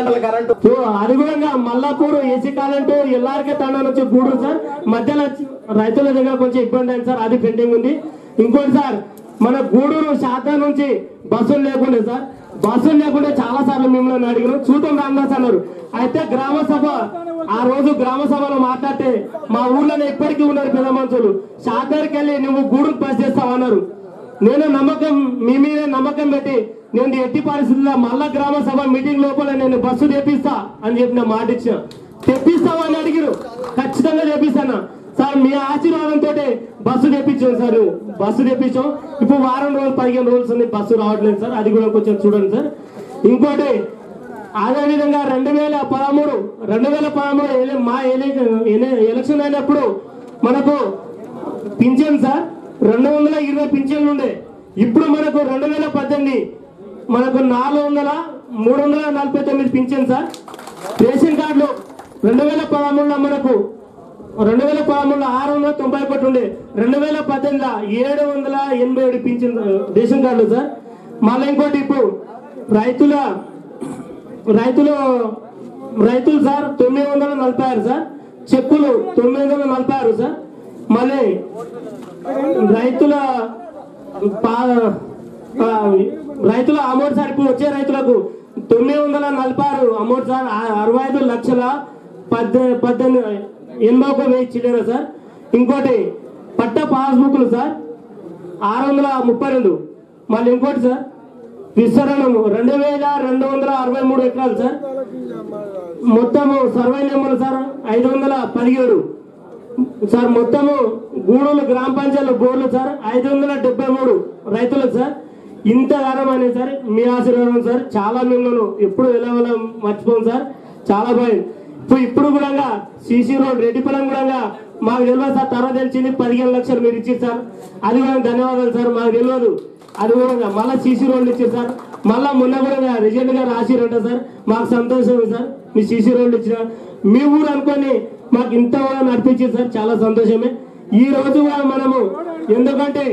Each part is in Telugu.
గంటల current. So Mallapur AC current ఎల్లారికే తండా నుంచి గూడూరు సార్. మధ్యలో రైతుల దగ్గర కొంచెం ఇబ్బంది అయింది సార్. అది పెండింగ్ ఉంది. ఇంకోటి సార్ మన గూడూరు శాతం నుంచి బస్సులు లేకుండా సార్. బస్సులు లేకుండా చాలా సార్లు మిమ్మల్ని అడిగినాం. చూద్దాం రామదాస్ అన్నారు. అయితే గ్రామ సభ ఆ రోజు గ్రామ సభలో మాట్లాడితే మా ఊర్లోనే ఇప్పటికీ ఉన్నారు పెద్ద మనుషులు. షాదర్కి వెళ్ళి నువ్వు గూడూరు బస్ చేస్తావు అన్నారు. నేను నమ్మకం మీ మీద నమ్మకం పెట్టి నేను ఎట్టి పరిస్థితుల్లో మళ్ళా గ్రామ సభ మీటింగ్ లోపల నేను బస్సు తెప్పిస్తా అని చెప్పిన మాట ఇచ్చిన. తెప్పిస్తావా అని అడిగిరు ఖచ్చితంగా తెప్పిస్తాను. సార్ మీ ఆశీర్వాదంతో బస్సు తెప్పించాం సార్. బస్సు తెప్పించాం. ఇప్పుడు వారం రోజులు పదిహేను రోజులు ఉంది బస్సు రావట్లేదు సార్. అది కూడా కొంచెం చూడండి సార్. ఇంకోటి అదేవిధంగా రెండు వేల పదమూడు రెండు వేల పదమూడు మా ఎలక్షన్ అయినప్పుడు మనకు పింఛన్ సార్. రెండు వందల ఇరవై పింఛన్లు ఉండే. ఇప్పుడు మనకు రెండు వేల పద్దెనిమిది మనకు నాలుగు వందల మూడు వందల నలభై తొమ్మిది పింఛన్ సార్. రేషన్ కార్డులు రెండు వేల పదమూడులో మనకు రెండు వేల పదమూడులో ఆరు వందల తొంభై ఒకటి ఉండే. రెండు వేల పద్దెనిమిదిలో ఏడు వందల ఎనభై ఏడు పింఛన్ రేషన్ కార్డులు సార్. మళ్ళీ ఇంకోటి ఇప్పుడు రైతుల రైతులు రైతులు సార్ తొమ్మిది వందల నలభై ఆరు సార్. చెక్కులు తొమ్మిది వందల నలభై ఆరు సార్. మళ్ళీ రైతుల పా- రైతుల అమౌంట్ సార్ వచ్చే రైతులకు తొమ్మిది వందల నలభై ఆరు అమౌంట్ సార్ అరవై ఐదు లక్షల పద్దె పద్దెనిమిది ఎనభై ఒక వెయ్యి చిల్లర సార్. ఇంకోటి పట్ట పాస్బుక్లు సార్ ఆరు వందల ముప్పై రెండు. మళ్ళీ ఇంకోటి సార్ విస్తరణము రెండు వేల రెండు వందల అరవై మూడు ఎకరాలు సార్. మొత్తము సర్వే నెంబర్ సార్ ఐదు వందల పదిహేడు. సార్ మొత్తము గూడూరు గ్రామ పంచాయతీ బోర్లు సార్ ఐదు వందల డెబ్బై మూడు రైతులకు సార్. ఇంత కాలమైన సార్ మీ ఆశీర్వాదం సార్. చాలా మిమ్మల్ని ఎప్పుడు వెళ్ళవల మర్చిపోను మర్చిపోం సార్. చాలా బాగుంది ఇప్పుడు ఇప్పుడు కూడా సీసీ రోడ్ రెడ్డిపురం కూడా మాకు తెలియదు సార్. తర్వాత తెలిసింది పదిహేను లక్షలు మీరు ఇచ్చారు సార్. అది కూడా ధన్యవాదాలు సార్ మాకు తెలియదు. అది కూడా మళ్ళీ సీసీ రోడ్లు ఇచ్చారు సార్. మళ్ళీ మొన్న కూడా రిజల్ట్ గారు రాసిరంట సార్. మాకు సంతోషం సార్. మీ సీసీ రోడ్లు ఇచ్చిన మీ ఊరు అనుకొని మాకు ఇంత కూడా నడిపించింది సార్ చాలా సంతోషమే. ఈ రోజు మనము ఎందుకంటే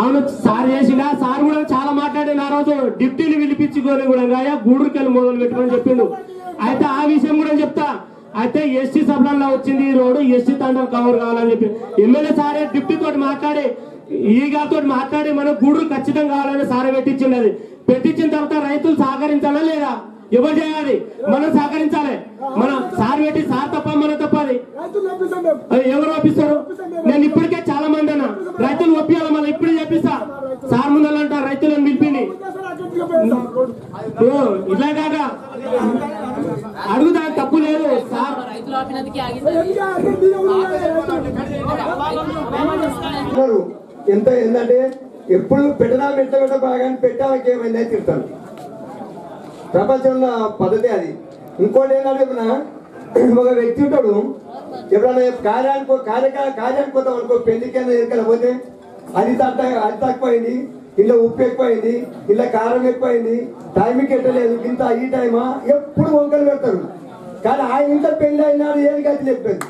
అవును సార్ చేసిండా? సార్ కూడా చాలా మాట్లాడిన ఆ రోజు డిప్టీని పిలిపించుకొని కూడా గాయ గూడూరుకెళ్ళి మొదలు పెట్టుకొని చెప్పిండు. అయితే ఆ విషయం కూడా చెప్తా. అయితే ఎస్టీ సభలలో వచ్చింది ఈ రోడ్డు ఎస్టీ తండ్రి కవర్ కావాలని చెప్పి. ఎమ్మెల్యే సారే డిప్టీ తోటి మాట్లాడి ఈ గారితో మాట్లాడి మనం గూడూరు ఖచ్చితంగా కావాలని సార్ పెట్టించింది అది పెట్టించిన తర్వాత రైతులు సహకరించాలా లేదా? ఎవరు చేయాలి? మనం సహకరించాలి. మనం సార్ పెట్టి సార్ తప్ప మనం తప్పది ఎవరు ఒప్పిస్తారు? నేను ఇప్పటికే చాలా మంది అన్న. రైతులు ఒప్పియాలి? మళ్ళీ ఇప్పుడు చెప్పిస్తా. సార్ ముందలంట రైతులను పిలిపిండి. ఇట్లా కాక అడుగుతా. ఎంత ఏంటంటే ఎప్పుడు పెట్టడా మెట్ల పెట్ట బాగా పెట్టాలకి అని తిడతాను ప్రపంచంలో పద్ధతి అది. ఇంకోటి ఏంటంటే ఇప్పుడు ఒక వ్యక్తి ఉంటాడు. ఎప్పుడైనా కార్యానికి పో- కార్యానికి పోతాం అనుకో పెళ్ళికైనా ఎక్కడ పోతే అది తట్ట అది తక్కువైంది ఇలా ఉప్పు ఎక్కువైంది ఇలా కారం ఎక్కువైంది టైంకి ఎట్టలేదు ఇంత ఈ టైమా ఎప్పుడు వంకలు పెడతారు. కానీ ఆ ఇంత పెళ్ళి అయినాడు ఏది గతి చెప్పేది?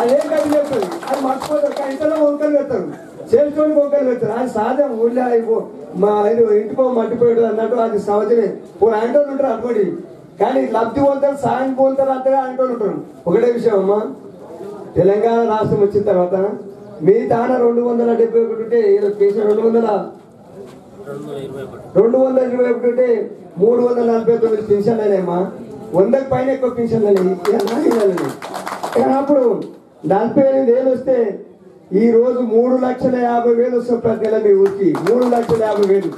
అది ఏం గతి చెప్పేది? అది మర్చిపోతారు కానీ ఇంతలో వంకలు పెడతారు. చేసుకొని వంకలు పెడతారు. అది సాధ్యం. ఊళ్ళో అయిపో మా ఆయన ఇంటిపో మట్టిపోయాడు అన్నట్టు అది సహజమే. ఓ అంటోళ్ళు ఉంటారు అనుకోండి. కానీ లబ్ధి పొందుతారు సాయం పొందుతారు అంతగా ఆంటోలు ఉంటారు. ఒకటే విషయం అమ్మా. తెలంగాణ రాష్ట్రం వచ్చిన తర్వాత మీ తాన రెండు వందల డెబ్బై ఒకటి ఉంటే కేసు రెండు వందల? రెండు వందల ఇరవై ఒకటి. ఉంటే మూడు వందల నలభై తొమ్మిది పెన్షన్ అయినాయమ్మా. వందకి పైన ఎక్కువ పింఛన్లని అప్పుడు నలభై ఎనిమిది వేలు వస్తే ఈ రోజు మూడు లక్షల యాభై వేలు వస్తాం ప్రతి నెల మీ ఊరికి. మూడు లక్షల యాభై వేలు.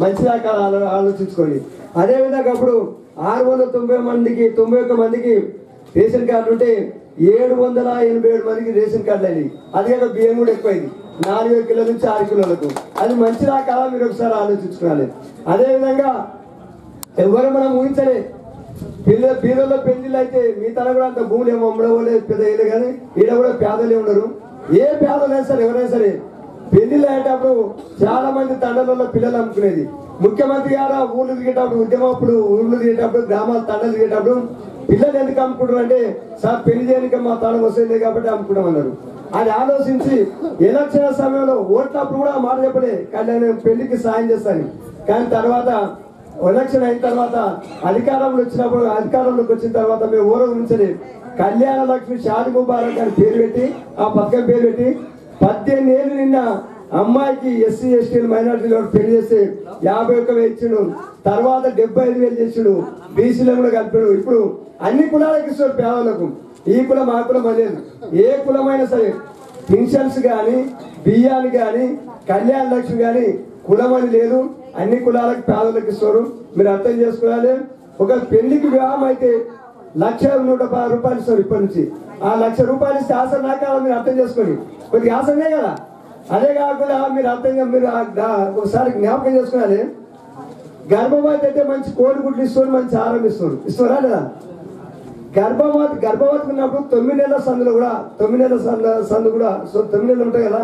మంచిదాకా ఆలో- ఆలోచించుకోండి. అదేవిధంగా అప్పుడు ఆరు వందల తొంభై మందికి తొంభై ఒక్క మందికి రేషన్ కార్డు ఉంటే ఏడు వందల ఎనభై ఏడు మందికి రేషన్ కార్డులు అయినాయి. అది కాక బియ్యం కూడా ఎక్కువైంది. నాలుగు కిలో కిలోల నుంచి ఆరు కిలోలకు అది మంచిదా కాదా మీరు ఒకసారి ఆలోచించుకోవాలి. అదేవిధంగా ఎవరు మనం ఊహించలేదు పిల్ల బీదల్లో పెళ్ళిళ్ళు అయితే మీ తన కూడా అంత భూములు ఏమో అమ్మడవలేదు పెద్ద వేయలే కానీ. ఈడ కూడా పేదలే ఉండరు. ఏ పేదలైనా సరే ఎవరైనా సరే పెళ్ళిళ్ళు అయ్యేటప్పుడు చాలా మంది తండలలో పిల్లలు అమ్ముకునేది. ముఖ్యమంత్రి గారు ఊళ్ళు తిరిగేటప్పుడు ఉద్యమం అప్పుడు ఊళ్ళు తిరిగేటప్పుడు గ్రామాల తండలు తిరిగేటప్పుడు పిల్లలు ఎందుకు అమ్ముకుంటారు అంటే సార్ పెళ్ళి చేయడానికి మా తండం వస్తుంది కాబట్టి అమ్ముకుంటాం అన్నారు అది ఆలోచించి ఎలక్షన్ సమయంలో ఓట్లప్పుడు కూడా మాట చెప్పలే. కానీ నేను పెళ్ళికి సాయం చేస్తాను. కానీ తర్వాత ఎలక్షన్ అయిన తర్వాత అధికారంలో వచ్చినప్పుడు అధికారంలోకి వచ్చిన తర్వాత మేము ఊరు నుంచి కళ్యాణ లక్ష్మి షాది ముబారక్ అని పేరు పెట్టి ఆ పథకం పేరు పెట్టి పద్దెనిమిది ఏళ్ళు నిన్న అమ్మాయికి ఎస్సీ ఎస్టీలు మైనార్టీలు పెళ్ళి చేస్తే యాభై ఒక్క వేలు ఇచ్చిండు. తర్వాత డెబ్బై ఐదు వేలు చేసిండు. బీసీలో కూడా కలిపాడు ఇప్పుడు అన్ని కులాలకు ఇస్తాడు పేదలకు ఈ కులం ఆ కులం అనేది ఏ కులమైనా సరే పెన్షన్స్ కానీ బియ్యాలు కానీ కళ్యాణ లక్ష్మి కానీ కులం అని లేదు. అన్ని కులాలకు పేదలకు ఇస్తారు. మీరు అర్థం చేసుకోవాలి? ఒక పెళ్ళికి వివాహం అయితే లక్ష నూట పది రూపాయలు ఇస్తారు ఇప్పటి నుంచి. ఆ లక్ష రూపాయలు ఇస్తే ఆసన నాకాల మీరు అర్థం చేసుకోండి. కొద్ది ఆసనే కదా? అదే కాకుండా మీరు అర్థం మీరు ఒకసారి జ్ఞాపకం చేసుకోవాలి. గర్భవతి అయితే మంచి కోడిగుడ్లు ఇస్తారు మంచి ఆహారం ఇస్తారు. ఇస్తారా లేదా? గర్భవతి గర్భవతి ఉన్నప్పుడు తొమ్మిది నెలల సందులు కూడా తొమ్మిది నెలల సంద సందు కూడా సో తొమ్మిది నెలలు ఉంటాయి కదా?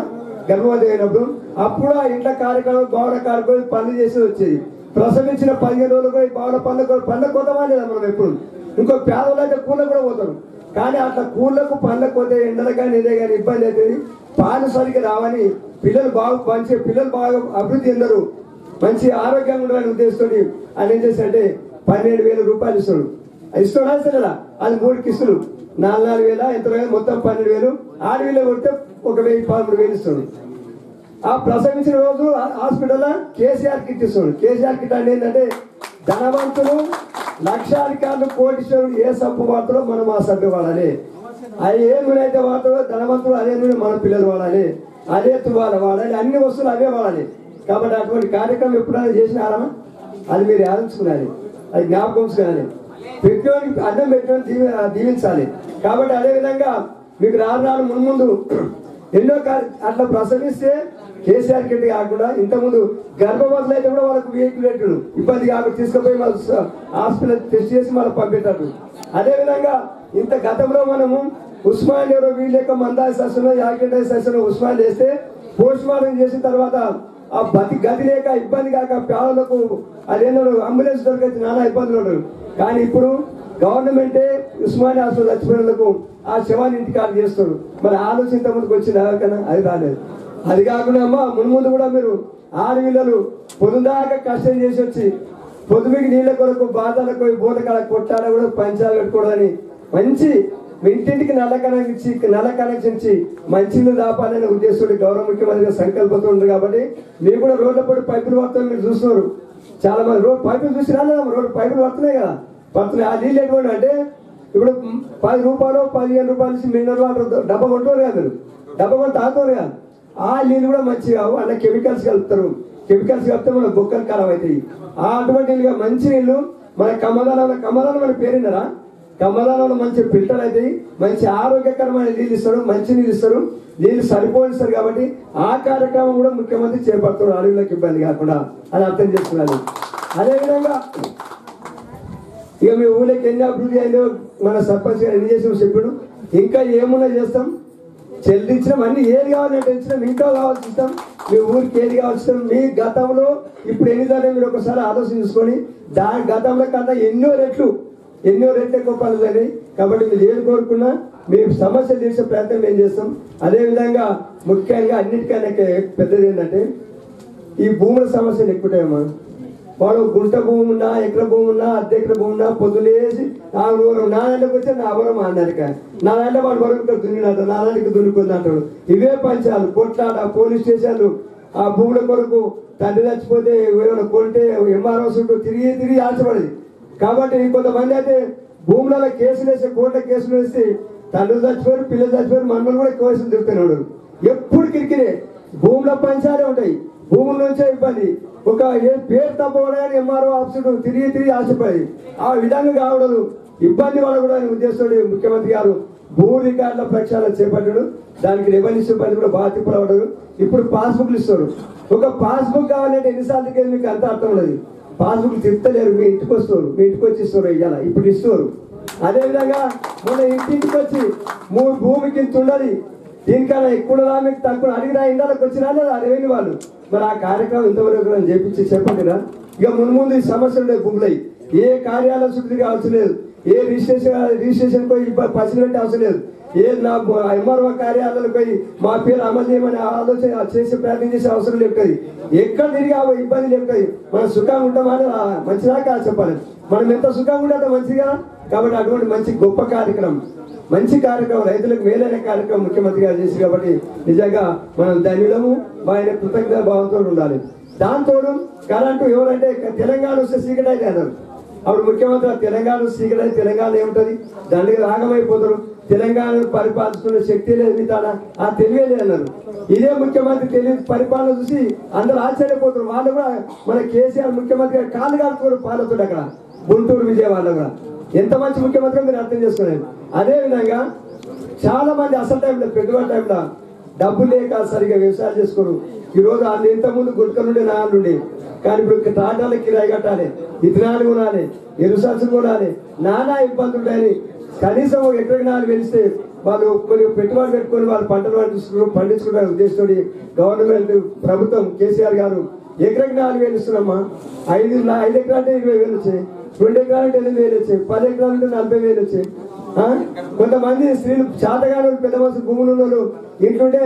గర్భవతి అయినప్పుడు అప్పుడు ఆ ఇంట్లో కార్యక్రమం బావడ కార్యక్రమం పనులు చేసి వచ్చేది. ప్రసవించిన పదిహేను రోజులు కూడా ఈ బావడ పనులు పనుల కోతమా లేదా మనం ఎప్పుడు. ఇంకో పేదలు అయితే కూళ్ళకు కూడా పోతారు. కానీ అట్లా కూళ్ళకు పనులకు పోతే ఎండలు కానీ ఇదే కానీ ఇబ్బంది అవుతుంది పాలు సరిగ్గా రావని పిల్లలు బాగా మంచి పిల్లలు బాగా అభివృద్ధి చెందరు. మంచి ఆరోగ్యంగా ఉండాలని ఉద్దేశంతో ఆయన ఏం చేశాడంటే పన్నెండు వేల రూపాయలు ఇస్తాడు అది ఇస్తాడా ఇస్తాడా అది మూడు కిస్తులు. నాలుగు నాలుగు వేల ఎంత మొత్తం పన్నెండు వేలు. ఆరు వేలు కొడితే ఒక వెయ్యి పదమూడు వేలు ఇస్తాడు ఆ ప్రసవించిన రోజు హాస్పిటల్ హాస్పిటల్లో కేసీఆర్ కిట్ ఇస్తాడు కేసీఆర్ కిట్ అంటే ఏంటంటే ధనవంతులు లక్షాధికారులు కోటీశ్వరులు ఏ సబ్బు వాడతారో మనం ఆ సబ్బు వాడాలి. అది ఏ నూనె అయితే వాడతారో ధనవంతులు అదే నూనె మన పిల్లలు వాడాలి. అదే తువాల వాడాలి. అన్ని వస్తువులు అవే వాడాలి. కాబట్టి అటువంటి కార్యక్రమం ఎప్పుడైనా చేసినారా అది మీరు ఆలోచించుకున్నారు అది జ్ఞాపకం ఉంచుకోవాలి. పెట్టినోడికి అన్నం పెట్టినోడిని దీవించాలి. కాబట్టి అదే విధంగా మీకు రాను రాను ముందు ముందు ఎన్నో అట్లా ప్రసవిస్తే కేసీఆర్ కింద కాకుండా ఇంతకుముందు గర్భవతులు అయితే కూడా వాళ్ళకు వెహికల్ పెట్టాడు ఇబ్బంది కాకుండా తీసుకుపోయి మళ్ళీ హాస్పిటల్ టెస్ట్ చేసి మళ్ళీ పంపేటట్టు అదే విధంగా ఇంత గతంలో మనము ఉస్మాన్ ఎవరో వీళ్ళ యొక్క మందాయి సస్సులో యాక్సిడెంట్ సస్సులో ఉస్మాన్ చేస్తే పోస్ట్ మార్టం చేసిన తర్వాత ఆ బతి గది లేక ఇబ్బంది కాక పేదలకు అదేందో అంబులెన్స్ దొరికితే నానా ఇబ్బందులు ఉండరు. కానీ ఇప్పుడు గవర్నమెంటే ఉస్మానియా హాస్పిటల్ చచ్చిపోయినందుకు ఆ శవాన్ని ఇంటికాడ చేస్తారు మరి ఆలోచింత ముందుకు వచ్చింది ఎవరికైనా? అది రాలేదు. అది కాకుండా అమ్మా మున్ముందు కూడా మీరు ఆడపిల్లలు పొద్దుదాకా కష్టం చేసి వచ్చి పొద్దుమికి నీళ్ళ కొరకు బాధలకు బోట కాడ కొట్టాల కూడా పంచాలు పెట్టుకోవడానికి మంచి ఇంటింటికి నల్ల కనెక్షన్ ఇచ్చి నల్ల కనెక్షన్ ఇచ్చి మంచిలు దాపాలనే ఉద్దేశంతో గౌరవ ముఖ్యమంత్రిగా సంకల్పంతో ఉంది కాబట్టి మీరు కూడా రోడ్ల పడి పైపులు పడుతుంది మీరు చూస్తున్నారు. చాలా మంది రోడ్ పైపులు చూసి రాలేదా? రోడ్డు పైపులు పడుతున్నాయి కదా. పడుతున్నాయి. ఆ నీళ్ళు ఎటువంటి అంటే ఇప్పుడు పది రూపాయలు పదిహేను రూపాయలు ఇచ్చి మినరల్ వాటర్ డబ్బా కొంటారు కదా మీరు. డబ్బా కొని తాగుతారు కదా. ఆ నీళ్ళు కూడా మంచి కావు అన్న కెమికల్స్ కలుపుతారు. కెమికల్స్ కలిపితే మన బొక్కలు ఖరాబ్ అవుతాయి. ఆ అటువంటి నీళ్ళుగా మంచి నీళ్ళు మన కమ్మదానం కమలాలు మన పేరున్నారా కమ్మదానంలో మంచి ఫిల్టర్ అవుతాయి మంచి ఆరోగ్యకరమైన నీళ్ళు ఇస్తారు మంచి నీళ్ళు ఇస్తారు. నీళ్ళు సరిపోయిస్తారు కాబట్టి ఆ కార్యక్రమం కూడా ముఖ్యమంత్రి చేపడుతున్నారు. అడవులకు ఇబ్బంది కాకుండా అని అర్థం చేసుకున్నాను. అదేవిధంగా ఇక మీ ఊళ్ళకి ఎన్ని అభివృద్ధి అయిందో మన సర్పంచ్ గారు ఎన్ని చేసాం చెప్పాడు. ఇంకా ఏమున్నా చేస్తాం. చెల్లించడం అన్ని ఏది కావాలంటే ఇచ్చినాం. ఇంకా కావాల్సి ఇస్తాం. మీ ఊరికి ఏది కావాల్సి మీ గతంలో ఇప్పుడు ఎన్ని ధర మీరు ఒకసారి ఆలోచించుకొని దాని గతంలో కన్నా ఎన్నో రెట్లు ఎన్నో రెట్లు గొప్పలు జరిగి కాబట్టి మీరు ఏది కోరుకున్నా మీ సమస్యలు తీర్చే ప్రయత్నం మేము చేస్తాం? అదేవిధంగా ముఖ్యంగా అన్నిటికన్నా పెద్దది ఏంటంటే ఈ భూముల సమస్యలు ఎక్కువటాయమ్మా వాడు గుంట భూమి ఉన్నా ఎక్కడ భూమి ఉన్నా అర్ధ ఎక్కడ భూమి ఉన్నా పొద్దులేసి ఆ ఊరు నా దాంట్లోకి వచ్చి నా వరం అన్నారిక నా దాంట్లో వాడు వరకు దున్నినాడు దున్నినట్టు నా దానికి దున్నుకుంది అంటాడు. ఇవే పంచాలు కొట్లాట పోలీస్ స్టేషన్లు. ఆ భూముల కొరకు తండ్రి చచ్చిపోతే ఏమైనా కొంటే ఎంఆర్ఓ చుట్టూ తిరిగి తిరిగి ఆల్చబడేది కాబట్టి కొంతమంది అయితే భూములలో కేసులు వేసి కోర్టులో కేసులు వేసి తండ్రులు చచ్చిపోయారు పిల్లలు చచ్చిపోయారు మనల్ని కూడా కేసులు తిరుగుతున్నాడు. ఎప్పుడు కిరికిరే. భూముల పంచాలే ఉంటాయి. భూముల నుంచే ఇబ్బంది. ఒక ఏ పేరు తప్పకూడదని ఎంఆర్ఓ ఆఫీసు తిరిగి తిరిగి ఆశపడి. ఆ విధంగా కావడదు ఇబ్బంది పడకూడదని ఉద్దేశంతో ముఖ్యమంత్రి గారు భూ రికార్డుల ప్రక్షాళన చేపట్టాడు. దానికి రెవెన్యూ సిబ్బంది కూడా బాగా తిప్పడబడరు ఇప్పుడు పాస్బుక్లు ఇస్తారు ఒక పాస్బుక్ కావాలంటే ఎన్నిసార్లు మీకు అంత అర్థం ఉండదు. పాస్బుక్ తిప్పలేరు మీ ఇంటికి వస్తారు మీ ఇంటికి వచ్చి ఇస్తారు ఇవాళ ఇప్పుడు ఇస్తారు అదేవిధంగా మన ఇంటింటికి వచ్చి మూడు భూమికి ఇంత ఉండాలి దీనికన్నా ఎక్కువ రా మీకు తక్కువ అడిగినా ఇందాలకు వచ్చినా లేదా? రెవెన్యూ వాళ్ళు. మరి ఆ కార్యక్రమం ఇంతవరకు అని చెప్పించి చెప్పండి రా ఇక ముందు ముందు ఈ సమస్యలు ఉండే భూములై. ఏ కార్యాలయ శుద్ధి కావాల్సిన లేదు. ఏ రిజిస్ట్రేషన్ రిజిస్ట్రేషన్ పోయి పసిలు పెట్టే అవసరం లేదు. ఏది నా ఎంఆర్ఓ కార్యాలయాలకు పోయి మా పేరు అమలు చేయమని ఆలోచన చేసే ప్రయత్నం చేసే అవసరం లేకది ఎక్కడ తిరిగి ఆ ఇబ్బంది లేకది మనం సుఖంగా ఉంటామని ఆ మంచిదా కాదు చెప్పాలి. మనం ఎంత సుఖంగా ఉంటే మంచిగా కాబట్టి అటువంటి మంచి గొప్ప కార్యక్రమం మంచి కార్యక్రమం రైతులకు మేలైన కార్యక్రమం ముఖ్యమంత్రి గారు చేసి కాబట్టి నిజంగా మనం ధన్యులము. ఆయన కృతజ్ఞత భావంతో ఉండాలి. దాంతో కరెంటు ఎవరంటే తెలంగాణ వస్తే సీకట్ అయితే అన్నారు. అప్పుడు ముఖ్యమంత్రి తెలంగాణ సీకట్ అయితే తెలంగాణ ఏముంటది? దండగా రాగమైపోతారు తెలంగాణను పరిపాలిస్తున్న శక్తి లేదు మిగతా ఆ తెలివే అన్నారు. ఇదే ముఖ్యమంత్రి తెలివి పరిపాలన చూసి అందరూ ఆశ్చర్యపోతున్నారు. వాళ్ళు కూడా మన కేసీఆర్ ముఖ్యమంత్రి గారు కాళ్ళు కాలుతున్నారు పాలతుడు అక్కడ గుంటూరు విజయవాడ కూడా. ఎంత మంచి ముఖ్యమంత్రి మీరు అర్థం చేసుకున్నారు అదే విధంగా చాలా మంది అసలు టైంలో పెట్టుబడి టైంలో డబ్బు లేక సరిగా వ్యవసాయం చేసుకోరు. ఈ రోజు వాళ్ళు ఇంత ముందు గుట్కలుండే నాలుండే కానీ ఇప్పుడు టాటాల కిరాయి కట్టాలి ఇథనాలు కొనాలి ఎరుసాసులు కొనాలి నానా ఇబ్బందులు ఉంటాయని కనీసం ఒక ఎకరకు నాలుగు వెలిస్తే వాళ్ళు కొన్ని పెట్టుబడి పెట్టుకొని వాళ్ళు పంటలు పండిస్తున్నారు పండించుకునే ఉద్దేశంతో గవర్నమెంట్ ప్రభుత్వం కేసీఆర్ గారు ఎకరకు నాలుగు వేలు ఇస్తున్నామ్మా ఐదు ఐదు ఎకరాలు అంటే ఇరవై వేలు వచ్చాయి. రెండు ఎకరాలు అంటే ఎనిమిది వేలు వచ్చాయి. పది ఎకరాలు అంటే నలభై వేలు వచ్చాయి. ఆ? కొంతమంది స్త్రీలు చాతగాను పెద్ద మనుషు భూములు ఉన్నారు ఇంట్లోంటే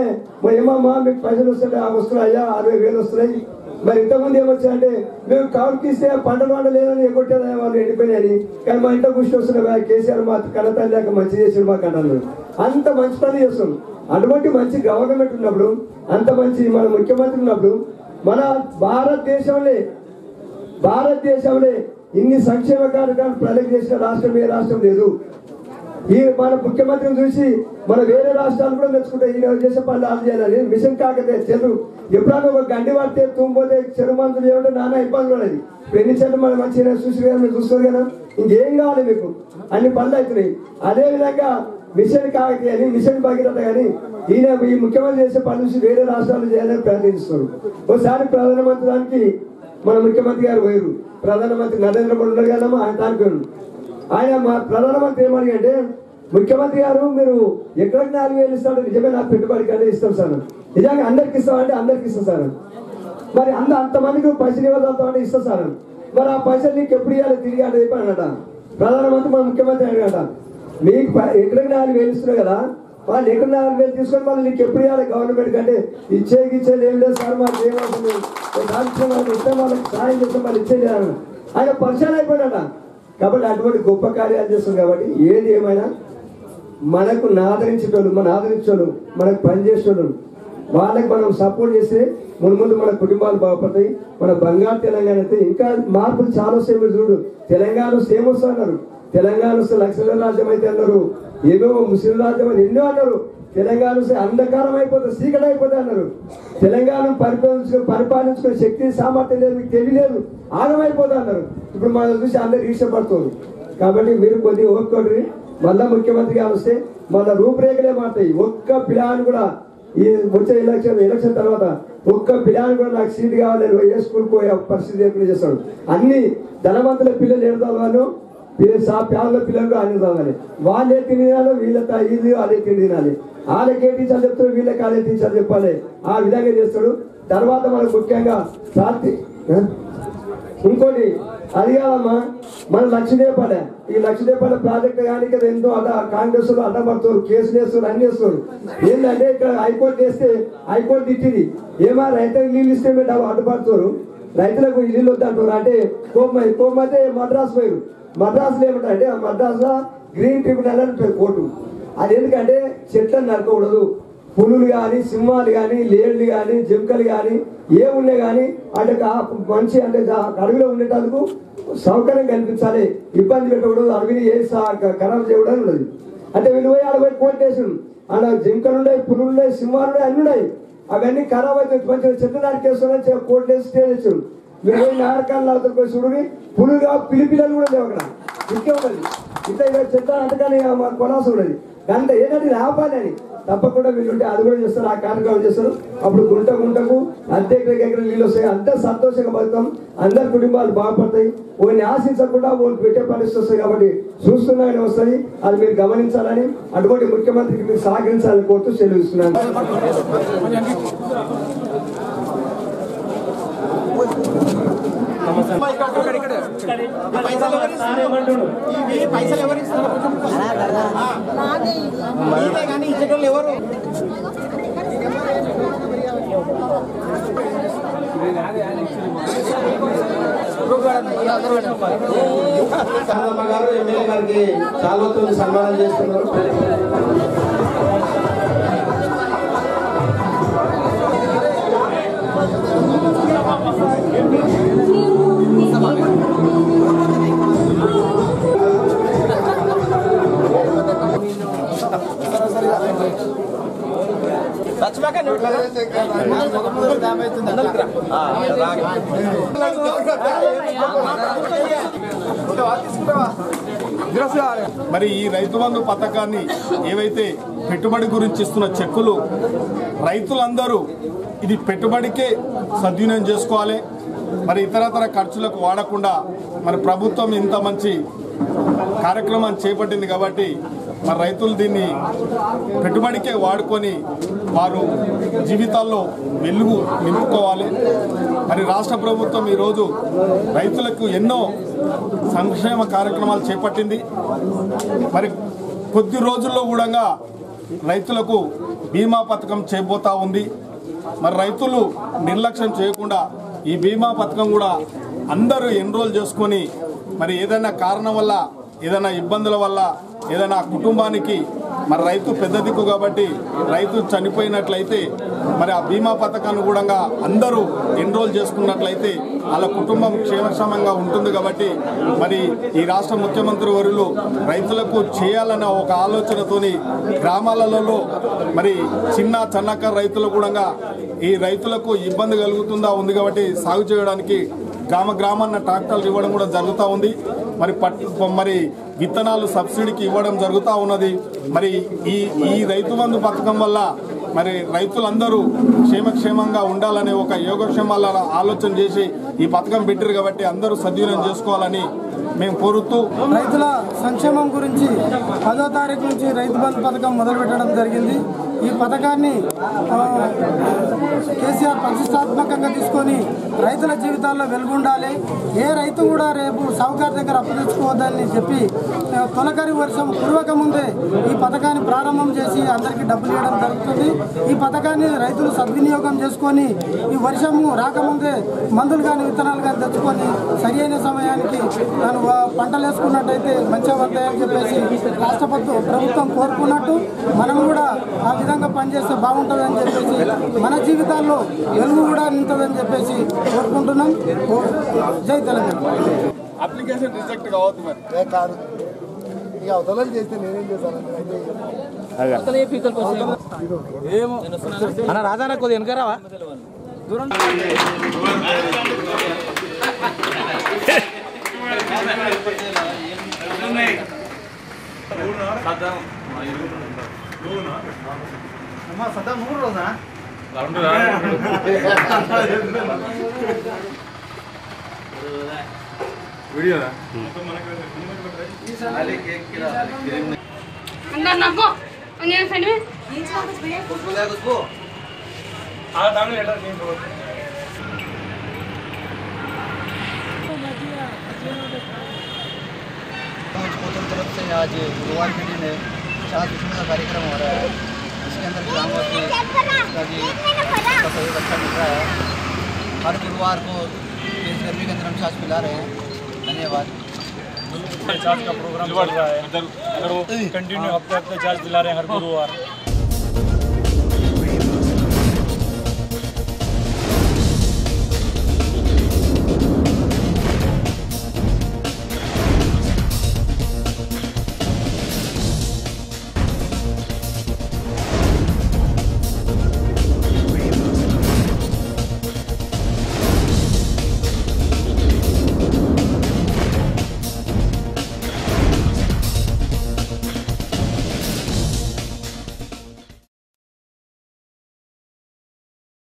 ఏమమ్మా మీకు పైసలు వస్తున్నాయి ఆ వస్తున్నాయి అయ్యా అరవై వేలు వస్తున్నాయి. మరి ఇంతకుముందు ఏమొచ్చారంటే మేము కాలు తీస్తే పంట పంట లేదని ఎగ్గొట్టేదా వాళ్ళు ఎండిపోయినాయని. కానీ మా ఇంట్లో కృషి వస్తున్నాయి కేసీఆర్ మా కన్నతల్లి లేక మంచి చేసాడు మా అంటారు అంత మంచి పని చేస్తాం అటువంటి మంచి గవర్నమెంట్ ఉన్నప్పుడు అంత మంచి మన ముఖ్యమంత్రి ఉన్నప్పుడు మన భారతదేశంలో భారతదేశంలో ఇన్ని సంక్షేమ కార్యక్రమాలు ప్రజలకు చేసిన రాష్ట్రం ఏ రాష్ట్రం లేదు. ఈ మన ముఖ్యమంత్రిని చూసి మన వేరే రాష్ట్రాలు కూడా మెచ్చుకుంటే ఈయన చేసే పనులు ఆలు చేయాలని మిషన్ కాకతే చెరువు. ఎప్పుడన్నా ఒక గండి పడితే తుమ్మిపోతే చెరువు మందులు ఏమంటే నానా ఇబ్బందులు ఉన్నది ఇప్పుడు ఎన్ని చెట్లు మనం మంచిగా చూసి కదా మీరు చూస్తారు కదా? ఇంకేం కావాలి మీకు? అన్ని పనులు అవుతున్నాయి. అదేవిధంగా మిషన్ కాకతీయ అని మిషన్ భగీరథ కానీ ఈయన ఈ ముఖ్యమంత్రి చేసే పనులు చూసి వేరే రాష్ట్రాలు చేయాలని ప్రయత్నిస్తున్నారు. ఒకసారి ప్రధానమంత్రి దానికి మన ముఖ్యమంత్రి గారు పోయారు. ప్రధానమంత్రి నరేంద్ర మోడీ ఉన్నారు కదమ్మా ఆయన దానికి పోయారు ఆయన మా ప్రధానమంత్రి ఏమని అంటే ముఖ్యమంత్రి గారు మీరు ఎక్కడికి నాలుగు వేలు ఇస్తాడు? నిజమే నా పెట్టుబడికి అనేది ఇస్తాం సార్. నిజంగా అందరికి ఇస్తాం అంటే అందరికి ఇస్తాం సార్. మరి అంత అంతమందికి పైసలు ఇవ్వదాం అంటే ఇస్తాం సార్. మరి ఆ పైసలు నీకు ఎప్పుడు ఇవ్వాలి? తిరిగి అంటే చెప్పి అనట ప్రధానమంత్రి మన ముఖ్యమంత్రి అనట మీకు ఎక్కడికి నాలుగు వేలు ఇస్తున్నావు కదా? వాళ్ళు ఎక్కడ నాలుగు వేలు తీసుకొని వాళ్ళు నీకు ఎప్పుడు ఇవ్వాలి గవర్నమెంట్ కంటే? ఇచ్చేది ఇచ్చేది ఏం లేదు సార్ మాకు ఏమవుతుంది దాంట్లో వాళ్ళకి ఇస్తే వాళ్ళకి సాయం చేస్తే వాళ్ళు ఇచ్చేది ఆయన పరిచయం అయిపోయాడట కాబట్టి అటువంటి గొప్ప కార్యాలు చేస్తుంది కాబట్టి ఏది ఏమైనా మనకు ఆదరించేటోళ్ళు మన ఆదరించేవాళ్ళు మనకు పనిచేసేటోళ్ళు వాళ్ళకి మనం సపోర్ట్ చేస్తే ముందు ముందు మన కుటుంబాలు బాగుపడతాయి మన బంగారు తెలంగాణ అయితే ఇంకా మార్పులు చాలా వస్తాయి మీరు చూడు. తెలంగాణ సేమ్ వస్తా అన్నారు. తెలంగాణ వస్తే లక్షల రాజ్యం అయితే అన్నారు. ఏదో ముస్లిం రాజ్యం అని ఎన్నో అన్నారు. తెలంగాణ అంధకారం అయిపోతుంది చీకటి అయిపోతుంది అన్నారు. తెలంగాణ పరిపాలించుకుని పరిపాలించుకునే శక్తి సామర్థ్యం లేదు మీకు తెలియలేదు. ఆగమైపోతుంది అన్నారు. ఇప్పుడు మనం చూసి అందరు ఈర్షపడుతుంది కాబట్టి మీరు కొద్దిగా ఓపుకోండి మళ్ళా ముఖ్యమంత్రి వస్తే మన రూపురేఖలే మారుతాయి. ఒక్క పిలాన్ కూడా ఈ వచ్చే ఎలక్షన్ ఎలక్షన్ తర్వాత ఒక్క పిల్లని కూడా నాకు సీట్ కావాలి ఏ స్కూల్ పోయే పరిస్థితి లేకుండా చేస్తాడు. అన్ని ధనవంతుల పిల్లలు ఎడతాను వాళ్ళు. సా పేదల పిల్లలు అన్ని చదవాలి వాళ్ళే తిని తినాలి వీళ్ళ ఇది వాళ్ళే తిని తినాలి వాళ్ళకి ఏ టీచర్ చెప్తారు వీళ్ళకి వాళ్ళే టీచర్ చెప్పాలి. ఆ విధంగా చేస్తాడు. తర్వాత మనకు ముఖ్యంగా ప్రార్థి ఇంకోటి అది కాదమ్మా మన లక్షదేపాలే ఈ లక్షదేపాల ప్రాజెక్ట్ కానీ కదా ఎంతో అడ్డ కాంగ్రెస్లో అడ్డపడుతారు కేసులు వేస్తారు అన్ని వేస్తారు ఏంటంటే ఇక్కడ హైకోర్టు వేస్తే హైకోర్టు తిట్టింది. ఏమా రైతులకు నీళ్ళు ఇస్తే మీరు అడ్డుపడుతున్నారు? రైతులకు ఇల్లు వద్దంటారు అంటే కోపం కోపం అయితే మద్రాసు పోయారు మద్రాసులో ఏమంటారంటే ఆ మద్రాసులో గ్రీన్ ట్రిబ్యునల్ అని కోర్టు. అది ఎందుకంటే చెట్లను నరకకూడదు. పులులు కానీ సింహాలు కానీ లేళ్ళు కానీ జింకలు కానీ ఏ కానీ అంటే మనిషి అంటే అడవిలో ఉండేటందుకు సౌకర్యం కల్పించాలి. ఇబ్బంది పెట్టకూడదు. అడవిని ఏ ఖరాబ్ చేయకూడదు అంటే వీళ్ళు పోయి ఆడ పోయి కోర్టు వేసి ఆడ జింకలు ఉన్నాయి పులులు ఉన్నాయి సింహాలు ఉన్నాయి అన్ని ఉన్నాయి. అవన్నీ ఖరాబ్ అయితే కొంచెం చెట్టు నాటికేస్తున్నా కోర్టు వేసి స్టే చేసారు మీరు పోయి నారకాలు అవుతారు పోయి చూడని పులుగా పిలిపిల్లలు కూడా లేవు అక్కడ. ఇంకే ఉన్నది ఇట్లా ఇలా చెత్త అంతకని కొలాసం ఉన్నది. దాంట్లో ఏంటంటే ఇది అని తప్పకుండా వీళ్ళు ఉంటే అది కూడా చేస్తారు ఆ కార్యక్రమాలు చేస్తారు. అప్పుడు గుంట గుంటకు అంతే ఎకర నీళ్ళు వస్తాయి. అంతా సంతోషంగా బతుకుతాం. అందరి కుటుంబాలు బాగుపడతాయి. ఓని ఆశించకుండా ఓని పెట్టే పరిస్థితి వస్తాయి కాబట్టి చూస్తున్నాయని వస్తాయి అది మీరు గమనించాలని అటువంటి ముఖ్యమంత్రికి మీరు సహకరించాలని కోరుతూ సెలవిస్తున్నాను. సార్ పైసలు ఎవరు ఇస్తారు కానీ ఇచ్చేటోళ్ళు ఎవరు గారు ఎమ్మెల్యే గారికి సన్మానం చేస్తున్నారు మరి ఈ రైతు బంధు పథకాన్ని ఏవైతే పెట్టుబడి గురించి ఇస్తున్న చెక్కులు రైతులందరూ ఇది పెట్టుబడికే సద్వినియోగం చేసుకోవాలి. మరి ఇతరతర ఖర్చులకు వాడకుండా మరి ప్రభుత్వం ఇంత మంచి కార్యక్రమాన్ని చేపట్టింది కాబట్టి మరి రైతులు దీన్ని పెట్టుబడికే వాడుకొని వారు జీవితాల్లో వెలుగు నింపుకోవాలి. మరి రాష్ట్ర ప్రభుత్వం ఈరోజు రైతులకు ఎన్నో సంక్షేమ కార్యక్రమాలు చేపట్టింది. మరి కొద్ది రోజుల్లో కూడా రైతులకు బీమా పథకం చేయబోతా ఉంది. మరి రైతులు నిర్లక్ష్యం చేయకుండా ఈ బీమా పథకం కూడా అందరూ ఎన్రోల్ చేసుకొని మరి ఏదైనా కారణం వల్ల ఏదైనా ఇబ్బందుల వల్ల ఏదైనా కుటుంబానికి మరి రైతు పెద్ద దిక్కు కాబట్టి రైతు చనిపోయినట్లయితే మరి ఆ బీమా పథకాన్ని అందరూ ఎన్రోల్ చేసుకున్నట్లయితే వాళ్ళ కుటుంబం క్షేమక్షేమంగా ఉంటుంది కాబట్టి మరి ఈ రాష్ట్ర ముఖ్యమంత్రి వరులు రైతులకు చేయాలన్న ఒక ఆలోచనతోని గ్రామాలలో మరి చిన్న చన్నక రైతులు కూడా ఈ రైతులకు ఇబ్బంది కలుగుతుందా ఉంది కాబట్టి సాగు చేయడానికి గ్రామ గ్రామాన్న ట్రాక్టర్లు ఇవ్వడం కూడా జరుగుతూ ఉంది. మరి మరి విత్తనాలు సబ్సిడీకి ఇవ్వడం జరుగుతూ ఉన్నది. మరి ఈ ఈ రైతు బంధు పథకం వల్ల మరి రైతులందరూ క్షేమక్షేమంగా ఉండాలనే ఒక యోగక్షేమాల ఆలోచన చేసి ఈ పథకం పెట్టారు కాబట్టి అందరూ సద్వినియోగం చేసుకోవాలని మేము కోరుతూ రైతుల సంక్షేమం గురించి పదో తారీఖు నుంచి రైతు బంధు పథకం మొదలుపెట్టడం జరిగింది. ఈ పథకాన్ని కేసీఆర్ ప్రతిష్టాత్మకంగా తీసుకొని రైతుల జీవితాల్లో వెలుగుండాలి. ఏ రైతు కూడా రేపు సావుకారు దగ్గర అప్పు తెచ్చుకోవద్దని చెప్పి తొలకరి వర్షం కురవక ముందే ఈ పథకాన్ని ప్రారంభం చేసి అందరికీ డబ్బులు ఇవ్వడం జరుగుతుంది. ఈ పథకాన్ని రైతులు సద్వినియోగం చేసుకొని ఈ వర్షము రాకముందే మందులు కానీ విత్తనాలు కానీ తెచ్చుకొని సరియైన సమయానికి తను పంటలు వేసుకున్నట్టయితే మంచిగా పడతాయని చెప్పేసి రాష్ట్ర ప్రభుత్వం కోరుకున్నట్టు మనం కూడా ఆ విధంగా పనిచేస్తే బాగుంటుందని చెప్పేసి మన జీవితాల్లో వెలుగు కూడా నింటుందని చెప్పేసి కోరుకుంటున్నాం. జై తెలంగాణ. అప్లికేషన్ రిజెక్ట్ కావద్దు మరి. కాదు. ఇక అవతలని చేస్తే నేనేం చేశాను? అన్న రాజానా కొద్దిగా వెనకరావా? ಅಮ್ಮ ಸದಾ ಮೂರು ರೋಜಾ ವಿಡಿಯೋ अंदर ना को अंदर साइड में ये चला कुछ भैया कुछ बोला कुछ को आ दाम ले लेटर नहीं बोल स्वतंत्र तरफ़ से आज गुरुवार के दिन है चार किस्म का कार्यक्रम हो रहा है। इसके अंदर ग्रामवासी का सहयोग अच्छा मिल रहा है। हर गुरुवार को तेज गर्मी के अंदर हम छाछ पिला रहे हैं। धन्यवाद। चार्ज का प्रोग्राम चल रहा है कंटिन्यू हफ़्ते हफ़्ते चार्ज दिला रहे हैं हर गुरुवार।